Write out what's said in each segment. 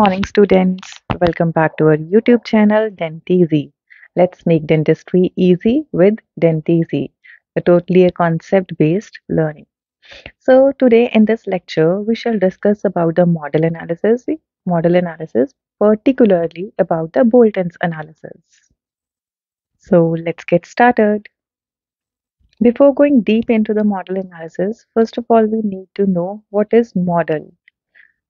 morning, students. Welcome back to our YouTube channel, Dentezy. Let's make dentistry easy with Dentezy, a totally a concept-based learning. So today in this lecture, we shall discuss about the model analysis, model analysis, particularly about the Bolton's analysis. So let's get started. Before going deep into the model analysis, first of all, we need to know what is model.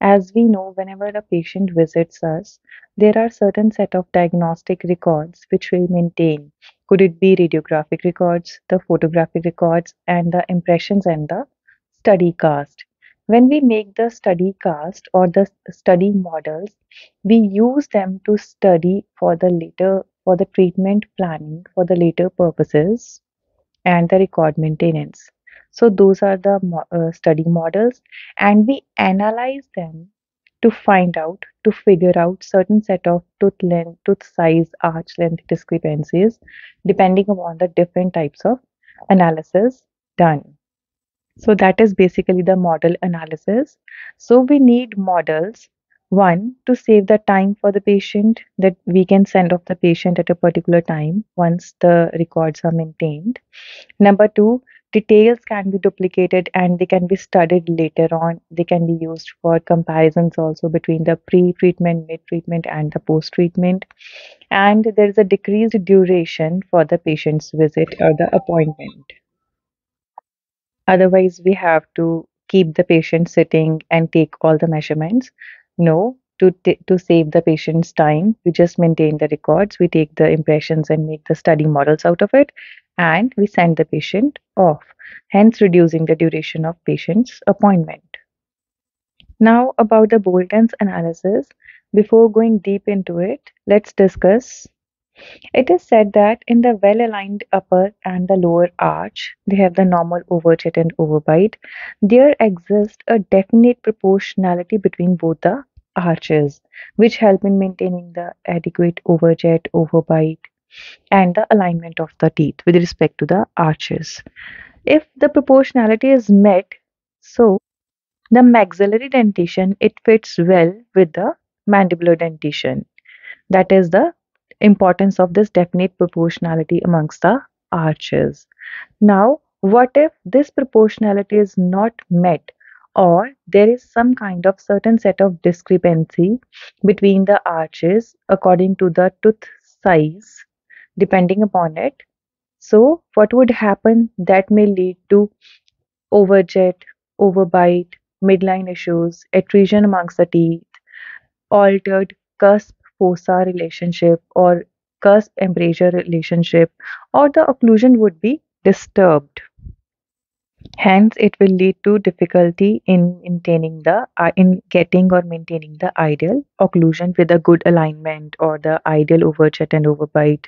As we know, whenever a patient visits us, there are certain set of diagnostic records which we maintain. Could it be radiographic records, the photographic records, and the impressions and the study cast. When we make the study cast or the study models, we use them to study for the later for the treatment planning for the later purposes and the record maintenance. So those are the uh, study models and we analyze them to find out, to figure out certain set of tooth length, tooth size, arch length discrepancies depending upon the different types of analysis done. So that is basically the model analysis. So we need models one to save the time for the patient that we can send off the patient at a particular time once the records are maintained number two details can be duplicated and they can be studied later on. They can be used for comparisons also between the pre-treatment mid-treatment and the post-treatment. And there is a decreased duration for the patient's visit or the appointment. Otherwise we have to keep the patient sitting and take all the measurements. No, to, to save the patient's time, we just maintain the records, we take the impressions and make the study models out of it, and we send the patient off, hence reducing the duration of patient's appointment. Now about the Bolton's analysis. Before going deep into it, let's discuss. It is said that in the well-aligned upper and the lower arch, they have the normal overjet and overbite. There exists a definite proportionality between both the arches, which help in maintaining the adequate overjet, overbite, and the alignment of the teeth with respect to the arches. If the proportionality is met, so the maxillary dentition it fits well with the mandibular dentition. That is the importance of this definite proportionality amongst the arches. Now, what if this proportionality is not met or there is some kind of certain set of discrepancy between the arches according to the tooth size depending upon it so what would happen that may lead to overjet overbite midline issues attrition amongst the teeth altered cusp fossa relationship or cusp embrasure relationship or the occlusion would be disturbed Hence, it will lead to difficulty in maintaining the uh, in getting or maintaining the ideal occlusion with a good alignment or the ideal overjet and overbite.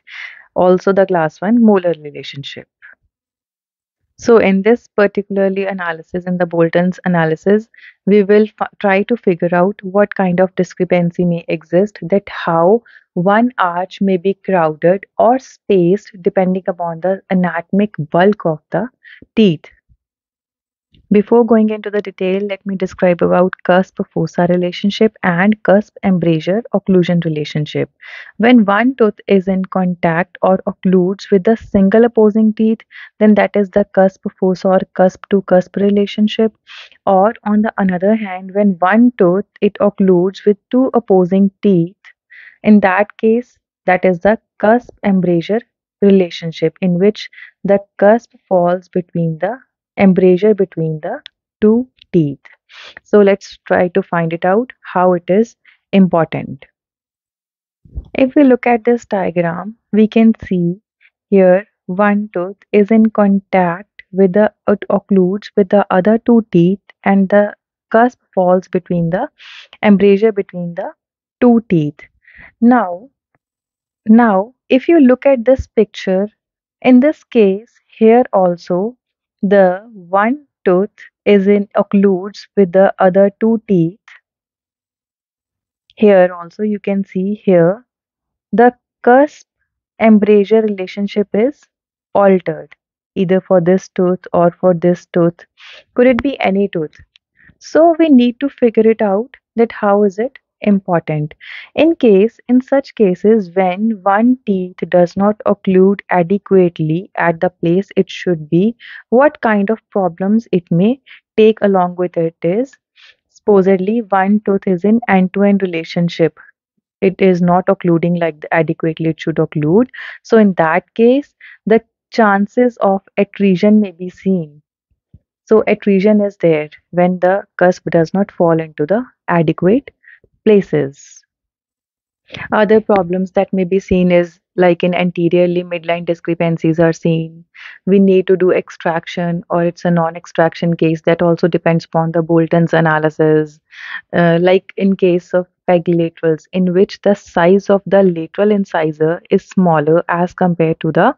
Also, the class one molar relationship. So, in this particularly analysis, in the Bolton's analysis, we will try to figure out what kind of discrepancy may exist, that how one arch may be crowded or spaced depending upon the anatomic bulk of the teeth. Before going into the detail, let me describe about cusp-fossa relationship and cusp-embrasure occlusion relationship. When one tooth is in contact or occludes with a single opposing teeth, then that is the cusp-fossa or cusp-to-cusp relationship. Or on the other hand, when one tooth it occludes with two opposing teeth, in that case, that is the cusp-embrasure relationship in which the cusp falls between the embrasure between the two teeth. So let's try to find it out how it is important. If we look at this diagram, we can see here one tooth is in contact with the it occludes with the other two teeth and the cusp falls between the embrasure between the two teeth. Now, now if you look at this picture, in this case here also the one tooth is in occludes with the other two teeth. Here also you can see here the cusp embrasure relationship is altered either for this tooth or for this tooth. Could it be any tooth? So we need to figure it out that how is it important. In case, in such cases, when one teeth does not occlude adequately at the place it should be, what kind of problems it may take along with it is supposedly one tooth is in end-to-end relationship. It is not occluding like adequately it should occlude. So in that case, the chances of adhesion may be seen. So adhesion is there when the cusp does not fall into the adequate places. Other problems that may be seen is like in anteriorly midline discrepancies are seen. We need to do extraction or it's a non-extraction case that also depends upon the Bolton's analysis. Uh, like in case of peg laterals in which the size of the lateral incisor is smaller as compared to the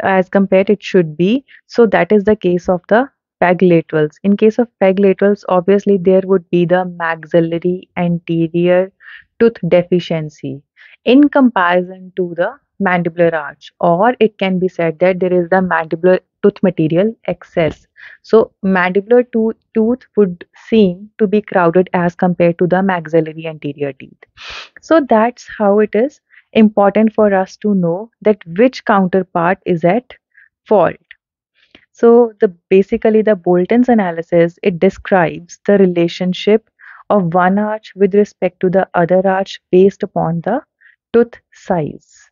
as compared it should be. So that is the case of the In case of peg laterals, obviously there would be the maxillary anterior tooth deficiency in comparison to the mandibular arch or it can be said that there is the mandibular tooth material excess. So mandibular tooth would seem to be crowded as compared to the maxillary anterior teeth. So that's how it is important for us to know that which counterpart is at fault so the basically the bolton's analysis it describes the relationship of one arch with respect to the other arch based upon the tooth size.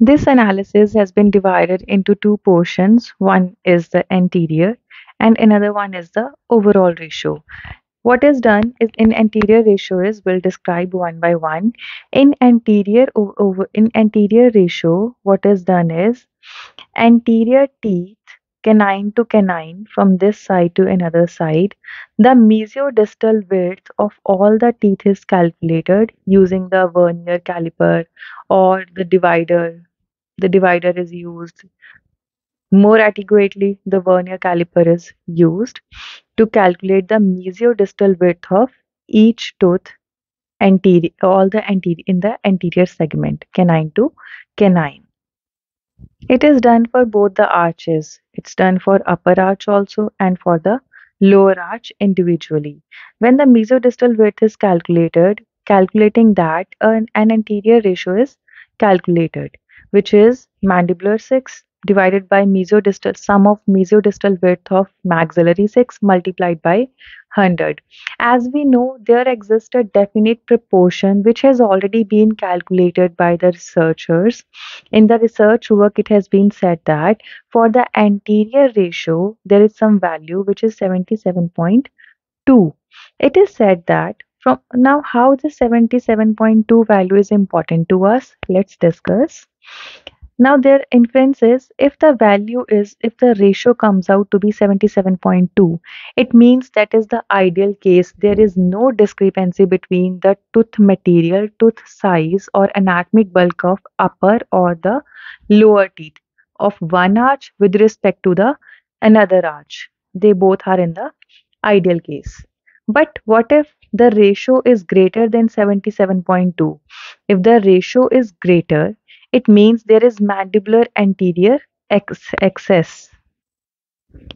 This analysis has been divided into two portions. One is the anterior and another one is the overall ratio. What is done is in anterior ratio is we'll describe one by one. In anterior over in anterior ratio, what is done is anterior teeth canine to canine from this side to another side. The mesiodistal width of all the teeth is calculated using the vernier caliper or the divider. The divider is used. More adequately, the vernier caliper is used to calculate the mesiodistal width of each tooth anterior, all the anterior in the anterior segment, canine to canine. It is done for both the arches. It's done for upper arch also and for the lower arch individually. When the mesiodistal width is calculated, calculating that an, an anterior ratio is calculated, which is mandibular 6 divided by mesiodistal sum of mesiodistal width of maxillary 6 multiplied by 100. As we know, there exists a definite proportion which has already been calculated by the researchers. In the research work, it has been said that for the anterior ratio, there is some value which is 77.2. It is said that from now how the 77.2 value is important to us, let's discuss. Now their inference is if the value is if the ratio comes out to be 77.2 it means that is the ideal case. There is no discrepancy between the tooth material tooth size or anatomic bulk of upper or the lower teeth of one arch with respect to the another arch. They both are in the ideal case. But what if the ratio is greater than 77.2 if the ratio is greater it means there is mandibular anterior ex excess.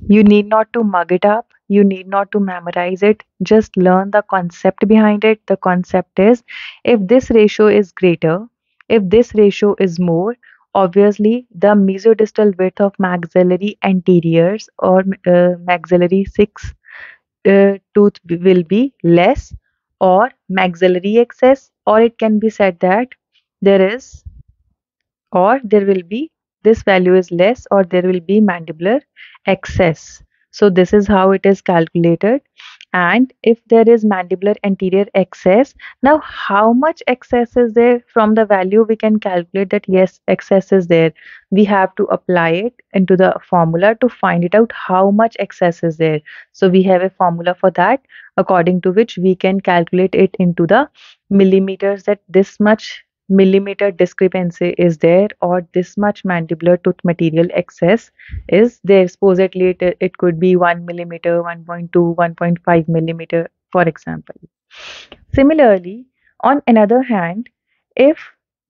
You need not to mug it up. You need not to memorize it. Just learn the concept behind it. The concept is if this ratio is greater, if this ratio is more, obviously the mesiodistal width of maxillary anteriors or uh, maxillary 6 uh, tooth will be less or maxillary excess or it can be said that there is or there will be this value is less or there will be mandibular excess. So this is how it is calculated. And if there is mandibular anterior excess now how much excess is there from the value? We can calculate that yes excess is there. We have to apply it into the formula to find it out how much excess is there. So we have a formula for that according to which we can calculate it into the millimeters that this much millimeter discrepancy is there or this much mandibular tooth material excess is there. Supposedly it, it could be 1 millimeter 1.2 1.5 millimeter for example. Similarly on another hand if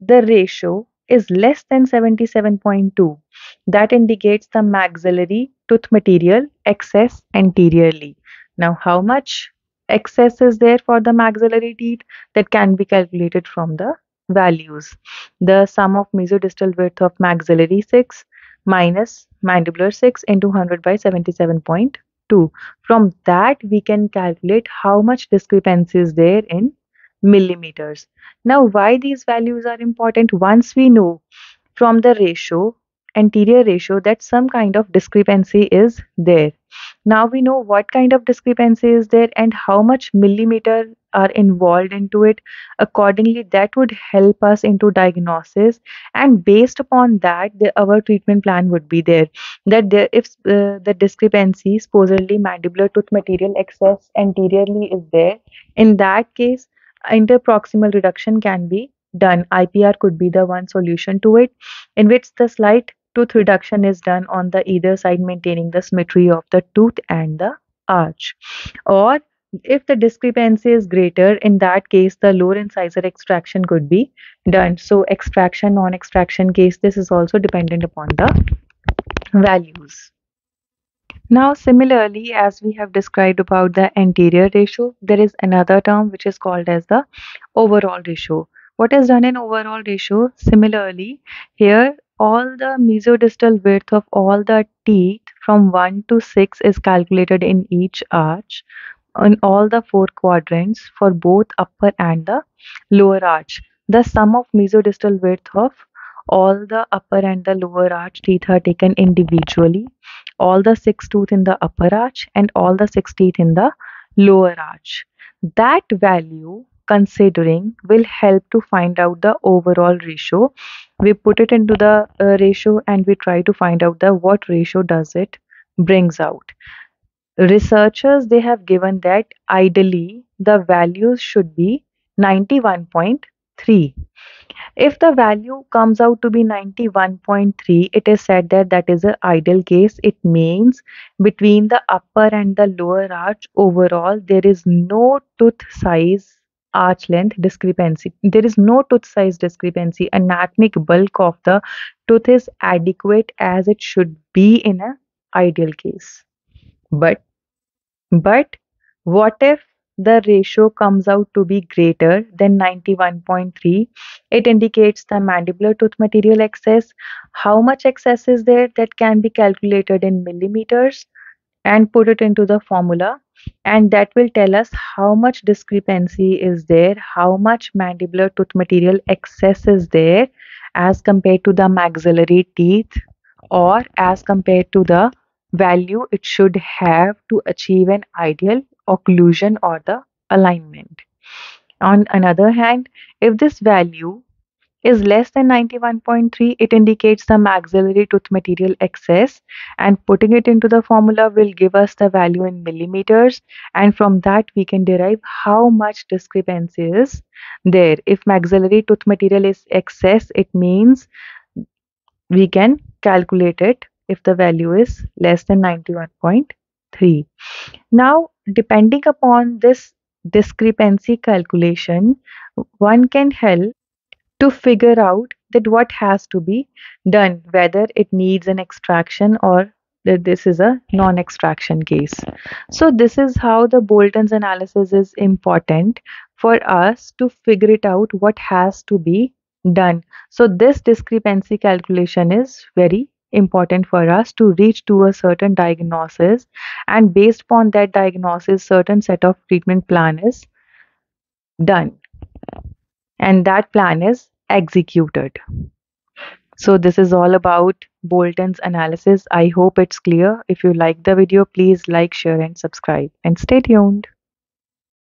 the ratio is less than 77.2 that indicates the maxillary tooth material excess anteriorly. Now how much excess is there for the maxillary teeth? That can be calculated from the values. The sum of mesiodistal width of maxillary 6 minus mandibular 6 into 100 by 77.2. From that, we can calculate how much discrepancy is there in millimeters. Now, why these values are important? Once we know from the ratio, anterior ratio, that some kind of discrepancy is there. Now we know what kind of discrepancy is there and how much millimeter are involved into it. Accordingly, that would help us into diagnosis, and based upon that, the, our treatment plan would be there. That there, if uh, the discrepancy, supposedly mandibular tooth material excess anteriorly is there, in that case, interproximal reduction can be done. IPR could be the one solution to it, in which the slight tooth reduction is done on the either side, maintaining the symmetry of the tooth and the arch. Or if the discrepancy is greater, in that case, the lower incisor extraction could be done. So, extraction, non extraction case, this is also dependent upon the values. Now, similarly, as we have described about the anterior ratio, there is another term which is called as the overall ratio. What is done in overall ratio? Similarly, here all the mesiodistal width of all the teeth from 1 to 6 is calculated in each arch in all the four quadrants for both upper and the lower arch. The sum of mesiodistal width of all the upper and the lower arch teeth are taken individually. All the six tooth in the upper arch and all the six teeth in the lower arch. That value considering will help to find out the overall ratio. We put it into the uh, ratio and we try to find out the what ratio does it brings out. Researchers they have given that ideally the values should be 91.3 if the value comes out to be 91.3 it is said that that is an ideal case. It means between the upper and the lower arch overall there is no tooth size arch length discrepancy there is no tooth size discrepancy anatomic bulk of the tooth is adequate as it should be in an ideal case but but what if the ratio comes out to be greater than 91.3? It indicates the mandibular tooth material excess. How much excess is there that can be calculated in millimeters and put it into the formula and that will tell us how much discrepancy is there, how much mandibular tooth material excess is there as compared to the maxillary teeth or as compared to the value it should have to achieve an ideal occlusion or the alignment. On another hand, if this value is less than 91.3, it indicates the maxillary tooth material excess and putting it into the formula will give us the value in millimeters and from that we can derive how much discrepancy is there. If maxillary tooth material is excess, it means we can calculate it if the value is less than 91.3. Now, depending upon this discrepancy calculation, one can help to figure out that what has to be done, whether it needs an extraction or that this is a non-extraction case. So this is how the Bolton's analysis is important for us to figure it out what has to be done. So this discrepancy calculation is very important for us to reach to a certain diagnosis and based upon that diagnosis certain set of treatment plan is done and that plan is executed. So this is all about bolton's analysis. I hope it's clear. If you like the video please like share and subscribe. And stay tuned